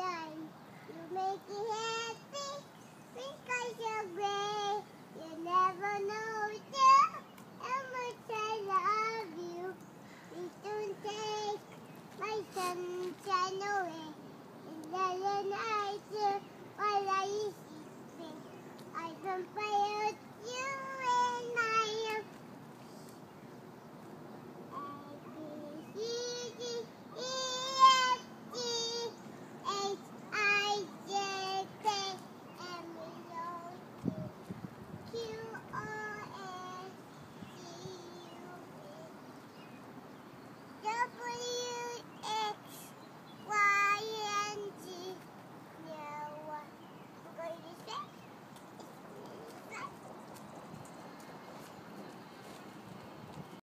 You make me happy because you're gray, You never know how much I love you. Please don't take my sunshine away. And then I do what I used to. I don't play.